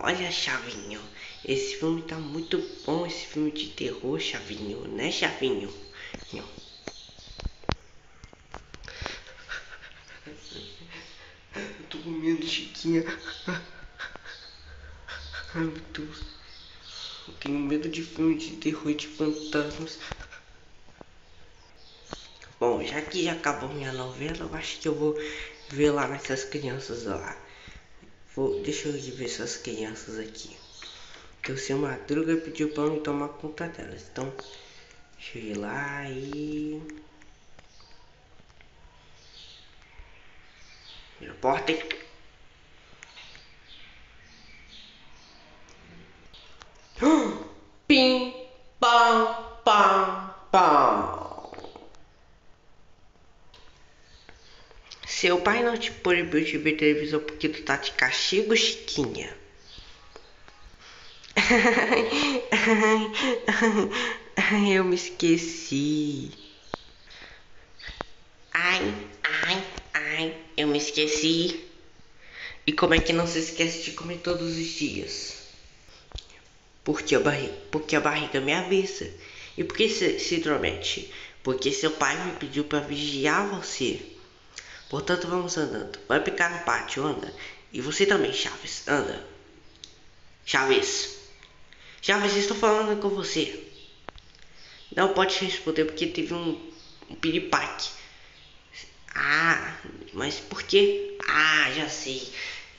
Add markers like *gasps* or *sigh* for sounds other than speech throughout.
Olha, Chavinho, esse filme tá muito bom, esse filme de terror, Chavinho, né, Chavinho? Eu tô com medo, Chiquinha. Ai, meu Deus. Eu tenho medo de filme de terror e de fantasmas. Bom, já que já acabou minha novela, eu acho que eu vou ver lá nessas crianças lá. Vou, deixa eu ver essas crianças aqui. Que o seu Madruga pediu para me tomar conta delas. Então, deixa eu ir lá e. Porta. *gasps* Pim, pam, pam, pam. Seu pai não te proibiu de ver televisão porque tu tá de castigo, Chiquinha. *laughs* Eu me esqueci. Ai, ai, ai, eu me esqueci. E como é que não se esquece de comer todos os dias? Porque a, barriga, porque a barriga me avisa. E por que se, se intromete? Porque seu pai me pediu para vigiar você. Portanto, vamos andando. Vai ficar no pátio, anda. E você também, Chaves, anda. Chaves. Chaves, estou falando com você. Não pode responder porque teve um, um piripaque. Ah, mas por quê? Ah, já sei.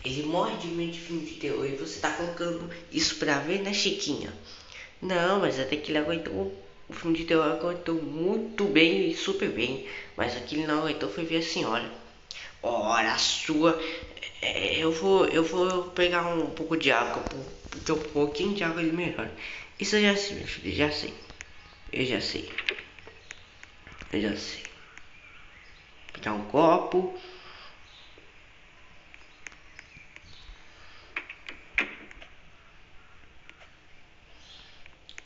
Ele morre de medo de filme de terror e você tá colocando isso pra ver, né, Chiquinha? Não, mas até que ele aguentou. O filme de terror aguentou muito bem e super bem. Mas aquele não aguentou foi ver a senhora. Ora, sua. É, eu vou. Eu vou pegar um pouco de água, porque um pouquinho de água ele melhora. Isso eu já sei, meu filho, já sei. Eu já sei. Eu já sei. Pegar um copo.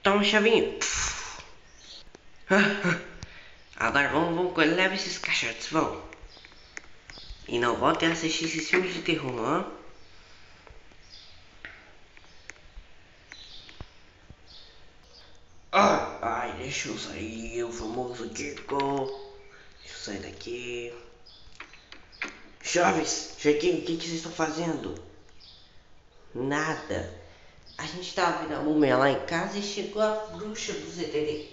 Toma chavinho. *laughs* Agora vamos, vamos, leva esses cachorros, vão. E não voltem a assistir esses filmes de terror, não. Ah, ai, deixa eu sair, o famoso Kiko. Deixa eu sair daqui. Chaves, cheguei, o que, que vocês estão fazendo? Nada. A gente tava vendo a múmia lá em casa e chegou a bruxa do ZTD.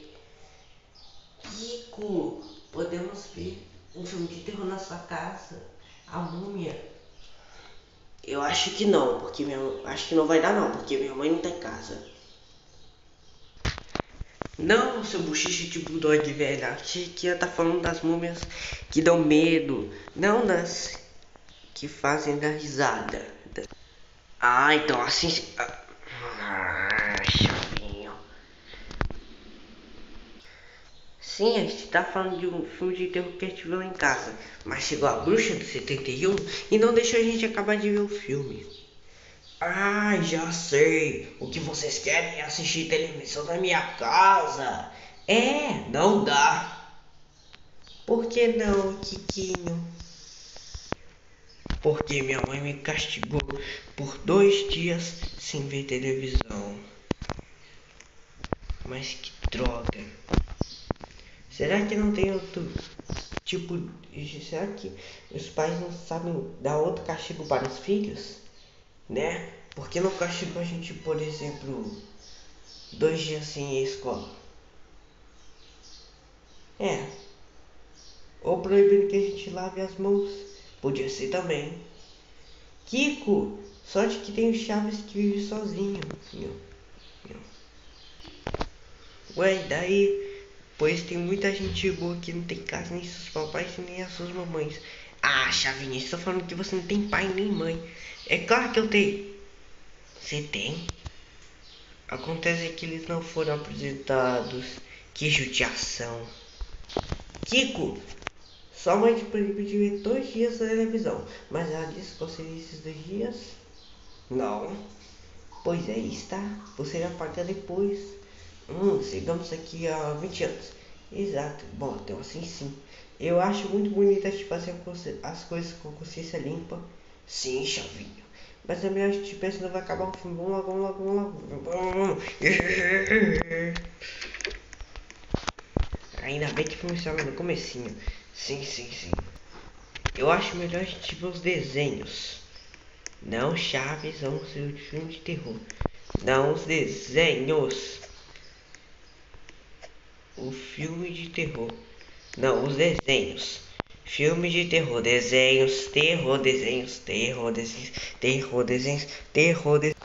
Kiko, podemos ver um filme de terror na sua casa? A múmia? Eu acho que não, porque minha acho que não vai dar não, porque minha mãe não tá em casa. Não, seu bochicho de bulldog velho, achei que ia tá falando das múmias que dão medo, não das que fazem dar risada. Ah, então assim. Ah, chavinho. Sim, a gente tá falando de um filme de terror que a gente viu lá em casa. Mas chegou a bruxa do 71 e não deixou a gente acabar de ver o filme. Ah, já sei. O que vocês querem é assistir televisão na minha casa. É, não dá. Por que não, Tiquinho? porque minha mãe me castigou por dois dias sem ver televisão. Mas que droga. Será que não tem outro tipo. Será que os pais não sabem dar outro castigo para os filhos? Né? Por que não castigam a gente, por exemplo, dois dias sem ir à escola? É. Ou proibindo que a gente lave as mãos. Podia ser também. Kiko, sorte que tem o Chaves que vive sozinho. Meu, meu. Ué, daí? Pois tem muita gente boa que não tem casa, nem seus papais nem as suas mamães. Ah, Chavinha, estou falando que você não tem pai nem mãe. É claro que eu tenho. Você tem? Acontece que eles não foram apresentados. Que judiação. Kiko, sua mãe te ver dois dias da televisão, mas ela disse quais seriam esses dois dias? Não. Pois é, está. Você vai pagar depois. Hum, chegamos aqui há 20 anos. Exato. Bom, então assim sim. Eu acho muito bonito a gente fazer as coisas com consciência limpa. Sim, chavinho. Mas melhor a gente ver, senão vai acabar o filme. Vamos lá, vamos lá, vamos lá. Ainda bem que funciona no comecinho. Sim, sim, sim. Eu acho melhor a gente ver os desenhos. Não Chaves, vamos ser o filme de terror. Não os desenhos. O filme de terror. Não, os desenhos. Filme de terror, desenhos, terror, desenhos, terror, desenhos, terror, desenhos, terror, desenhos.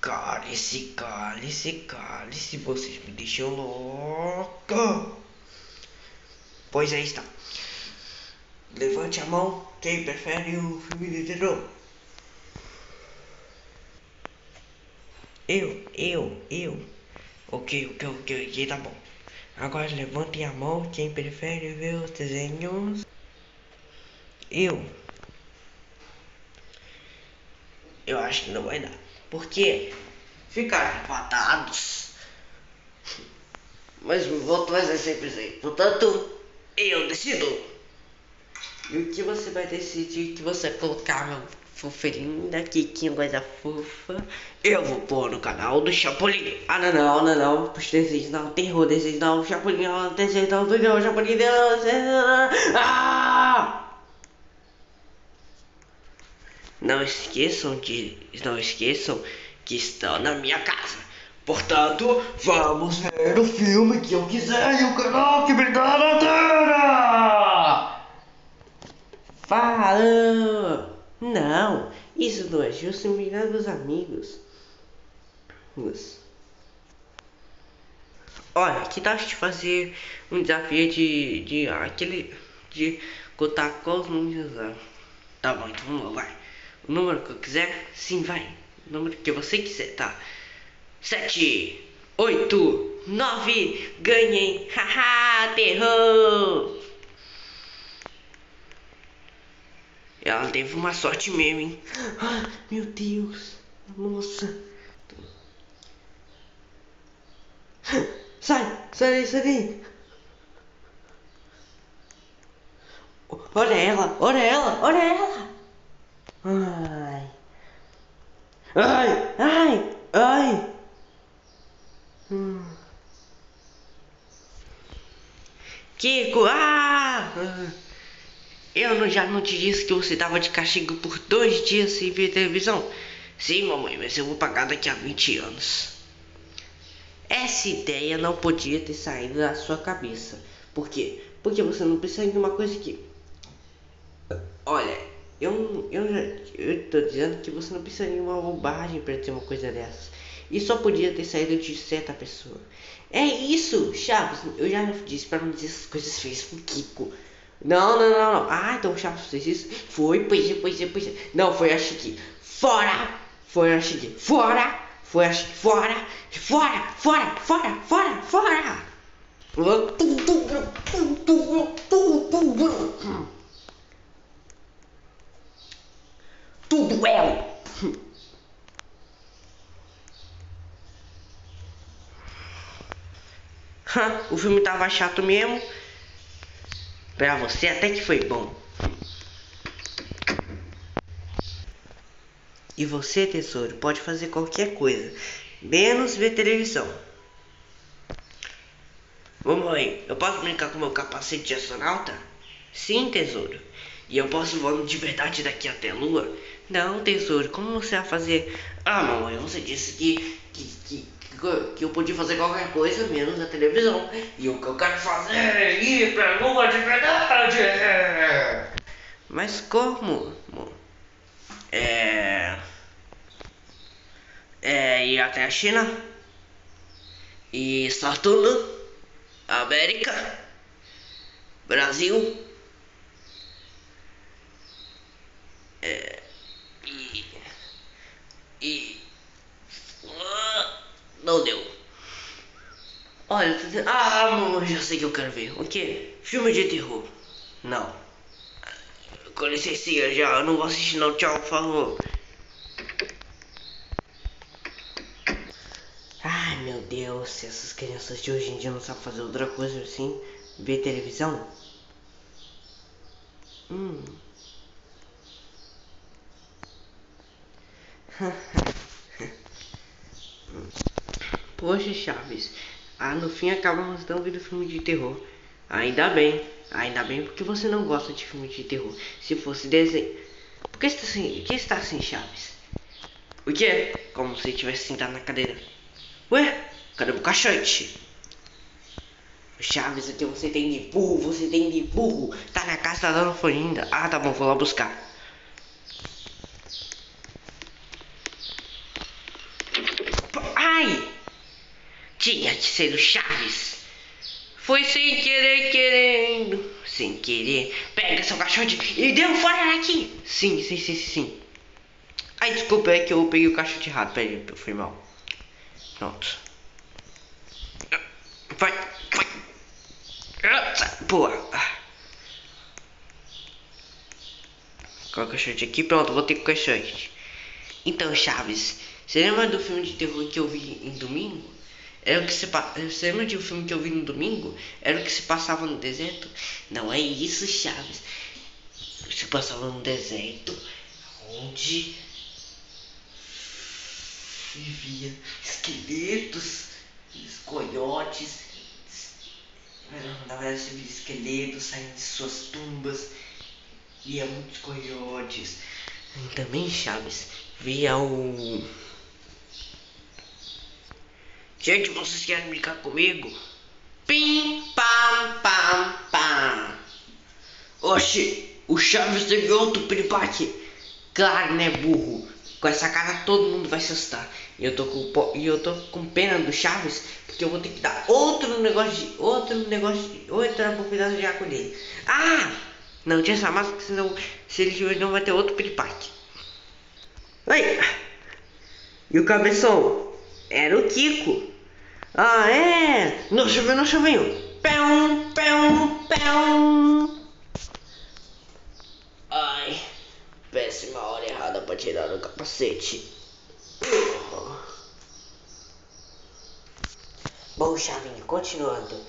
Cale-se, cale-se, cale-se, vocês me deixam louco. Pois aí está. Levante a mão quem prefere o filme de terror. Eu, eu, eu. Ok, ok, ok, ok, tá bom. Agora levantem a mão quem prefere ver os desenhos. Eu. Eu acho que não vai dar. Porque ficaram empatados. Mas o voto vai ser sempre assim. Portanto, eu decido. E o que você vai decidir que você colocar meu fofelinha, Kikinho, coisa fofa. Eu vou pôr no canal do Chapolin. Ah, não, não, não, não. Os desenhos não, terror, desenhos não. Chapolin, não, desenhos não, não, Chapolin, não. Ah! Não esqueçam de. Não esqueçam que estão na minha casa. Portanto, vamos ver o filme que eu quiser e o canal que me dá na terra! Falou! Não, isso não é justo dos amigos. Olha, que tal de fazer um desafio de. de aquele. de contar qual os números Tá bom, então vamos lá, vai o número que eu quiser, sim, vai. O número que você quiser, tá? Sete, oito, nove, ganhem, *laughs* haha, terror! Ela teve uma sorte mesmo, hein? Ah, meu Deus, nossa. Sai, sai daí, sai daí. Olha ela, olha ela, olha ela. Ai. Ai, ai, ai. Hum. Kiko, ah! Eu não, já não te disse que você tava de castigo por dois dias sem ver televisão? Sim, mamãe, mas eu vou pagar daqui a 20 anos. Essa ideia não podia ter saído da sua cabeça. Por quê? Porque você não precisa de uma coisa que. Olha, eu, eu, eu tô dizendo que você não precisa de uma bobagem para ter uma coisa dessas. E só podia ter saído de certa pessoa. É isso, Chaves. Eu já disse para não dizer essas coisas feias pro Kiko. Não, não, não, não. Ah, então o Chaves fez isso. Foi, pois é, pois é, pois é. Não, foi a Chique. Fora! Foi a Chique. Fora! Foi a Chique. Fora! Fora! Fora! Fora! Fora! Fora! Tudo ela. *laughs* o filme tava chato mesmo. Pra você até que foi bom. E você, tesouro, pode fazer qualquer coisa, menos ver televisão. Mamãe, eu posso brincar com meu capacete de astronauta? Sim, tesouro. E eu posso voar de verdade daqui até a lua? Não, tesouro, como você vai fazer? Ah, mamãe, você disse que, que, que, que eu podia fazer qualquer coisa menos na televisão. E o que eu quero fazer é ir pra lua de verdade. Mas como? É. É ir até a China. E Saturno. América. Brasil. É. E. Não deu. Olha, ah, mamãe, já sei que eu quero ver. O que? Filme de terror. Não. Com licença, já eu não vou assistir não. Tchau, por favor. Ai, meu Deus. Essas crianças de hoje em dia não sabem fazer outra coisa assim. Ver televisão. Hum. *laughs* Poxa, Chaves. Ah, no fim acabamos não vendo filme de terror. Ainda bem. Ainda bem porque você não gosta de filme de terror. Se fosse desenho. Por que está assim? que está assim, Chaves? O que? Como se tivesse sentado na cadeira. Ué? Cadê o caixante? Chaves, o que você tem de burro? Você tem de burro? Tá na casa da dona Florinda. Ah, tá bom, vou lá buscar. Ai! Tinha de ser o Chaves. Foi sem querer, querendo. Sem querer. Pega seu cachorro e deu fora daqui. Sim, sim, sim, sim. Ai, desculpa, é que eu peguei o cachorro errado. Peraí, foi mal. Pronto. Vai, vai. Boa. Coloca o cachorro aqui. Pronto, vou ter o cachorro. Então, Chaves, você lembra do filme de terror que eu vi em domingo? Era o que se Você lembra de um filme que eu vi no domingo? Era o que se passava no deserto? Não é isso, Chaves. Se passava no deserto, onde vivia esqueletos, coiotes. Na verdade, se via esqueletos saindo de suas tumbas. Via muitos coiotes. E também, Chaves, via o Gente, vocês querem brincar comigo? Pim, pam, pam, pam. Oxi, o Chaves teve outro piripaque. Claro, né, burro? Com essa cara todo mundo vai se assustar. E eu tô com e eu tô com pena do Chaves, porque eu vou ter que dar outro negócio de outro negócio de outra oportunidade de água dele. Ah! Não tinha essa máscara, senão se ele tiver não vai ter outro piripaque. Oi! E o cabeção? Era o Kiko. Ah, é? Não choveu, não choveu. Pão, pão, pão. Ai, péssima hora errada para tirar o capacete. Bom, Chavinho, continuando.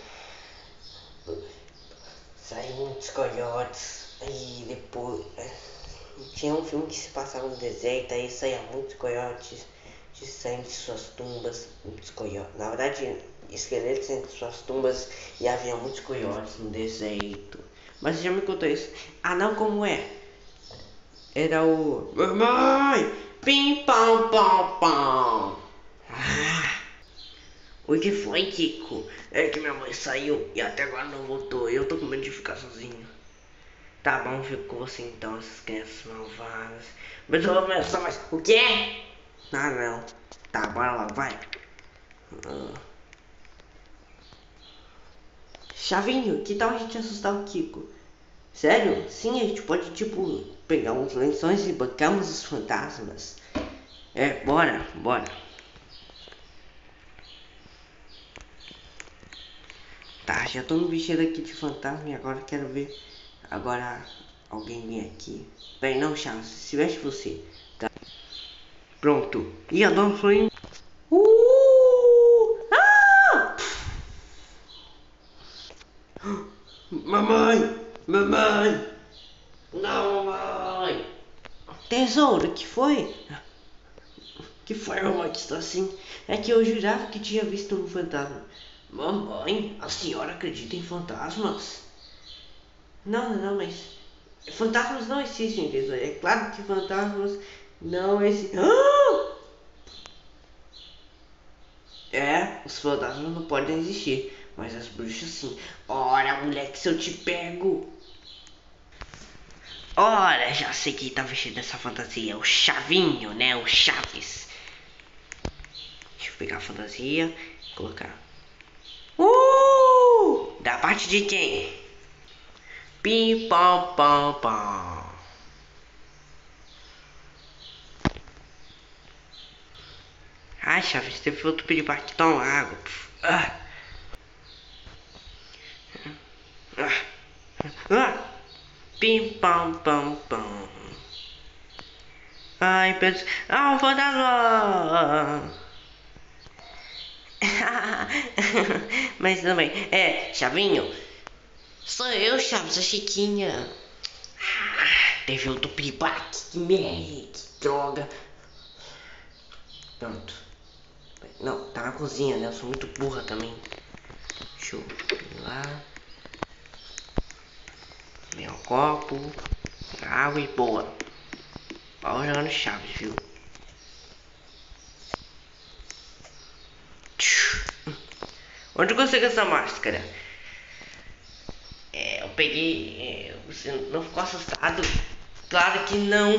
Saiu muitos coiotes e depois tinha um filme que se passava no deserto, aí saía muitos coiotes de saindo de suas tumbas, muitos coiotes. Na verdade, esqueletos entre suas tumbas e havia muitos coiotes no deserto. Mas já me contou isso. Ah, não, como é? Era o. Mamãe! Pim pam pam pam! Ah. O que foi, Kiko? É que minha mãe saiu e até agora não voltou. Eu tô com medo de ficar sozinho. Tá bom, fico com você então, essas crianças malvadas. Mas eu vou começar mais. O quê? Ah, não. Tá, bora lá, vai. Uh. Chavinho, que tal a gente assustar o Kiko? Sério? Sim, a gente pode, tipo, pegar uns lençóis e bancarmos os fantasmas. É, bora, bora. Tá, já tô me vestindo aqui de fantasma e agora quero ver. Agora alguém vem aqui. Bem, não, Charles, se veste você. Pronto. E a dona foi. Uh! Ah! Mamãe! Mamãe! Não, mamãe! Tesouro, que foi? Que foi, mamãe, que está assim? É que eu jurava que tinha visto um fantasma. Mamãe, a senhora acredita em fantasmas? Não, não, mas. Fantasmas não existem, tesouro. É claro que fantasmas não, esse. Ah! É, os fantasmas não podem existir, mas as bruxas sim. Ora, moleque, se eu te pego. Ora, já sei quem tá vestido nessa fantasia. O Chavinho, né? O Chaves. Deixa eu pegar a fantasia colocar. Uh! Da parte de quem? Pim, pam, pam, pam. Ai, Chaves, teve outro pedir pra tomar água. Ah. Ah. Ah. Pim, pam, pam, pam. Ai, penso... Ah, um fantasma! *laughs* Mas também, é, Chavinho, sou eu, Chaves, a Chiquinha. Ah, teve outro piripaque, que merda, que droga. Pronto. Não, tá na cozinha, né? Eu sou muito burra também. Deixa eu ir lá. Meu copo. Água e boa. Pau jogando chaves, viu? Onde eu consigo essa máscara? É, eu peguei. É, você não ficou assustado? Claro que não.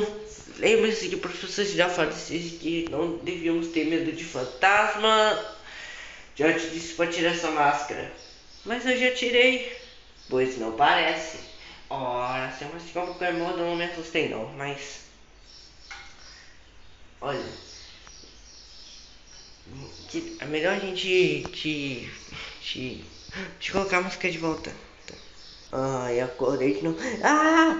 Lembre-se que o professor já falou que não devíamos ter medo de fantasma. Já te disse para tirar essa máscara. Mas eu já tirei. Pois não parece. Ora, se eu mastigar pouco modo, não me assustei não, mas. Olha. Que, é melhor a gente te. te. te colocar a música de volta. Ai, acordei de novo. Ah!